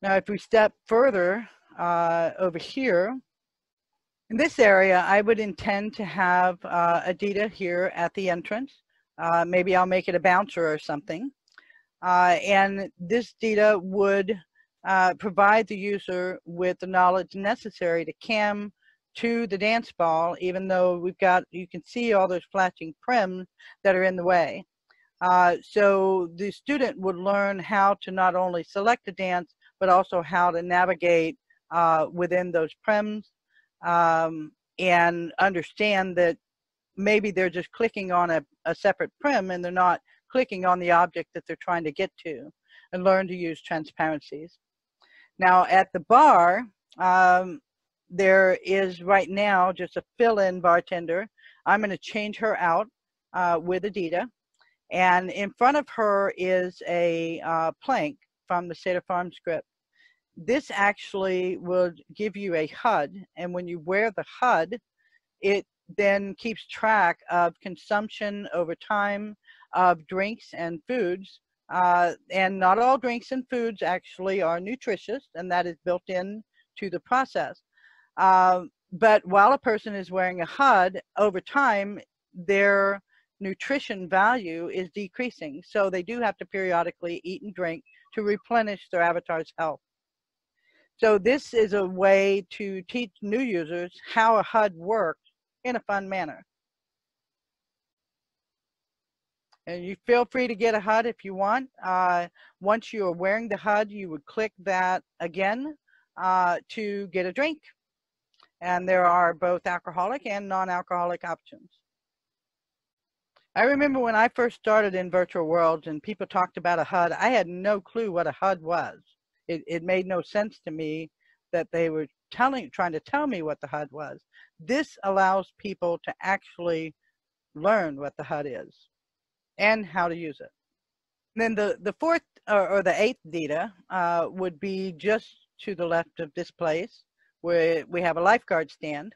Now, if we step further uh, over here, in this area, I would intend to have uh, Adita here at the entrance. Uh, maybe I'll make it a bouncer or something. Uh, and this data would uh, provide the user with the knowledge necessary to cam to the dance ball, even though we've got, you can see all those flashing prims that are in the way. Uh, so the student would learn how to not only select a dance, but also how to navigate uh, within those prims um, and understand that maybe they're just clicking on a, a separate prim and they're not clicking on the object that they're trying to get to and learn to use transparencies. Now at the bar, um, there is right now just a fill-in bartender. I'm going to change her out uh, with Adita. And in front of her is a uh, plank from the SatyrFarm script. This actually will give you a HUD. And when you wear the HUD, it then keeps track of consumption over time of drinks and foods. Uh, and not all drinks and foods actually are nutritious, and that is built in to the process. Uh, but while a person is wearing a HUD, over time, their nutrition value is decreasing. So they do have to periodically eat and drink to replenish their avatar's health. So this is a way to teach new users how a HUD works in a fun manner. And you feel free to get a HUD if you want. Uh, once you are wearing the HUD, you would click that again uh, to get a drink. And there are both alcoholic and non-alcoholic options. I remember when I first started in virtual worlds and people talked about a HUD, I had no clue what a HUD was. It, it made no sense to me that they were telling, trying to tell me what the HUD was. This allows people to actually learn what the HUD is and how to use it. And then the, the fourth or, or the eighth data uh, would be just to the left of this place where we have a lifeguard stand.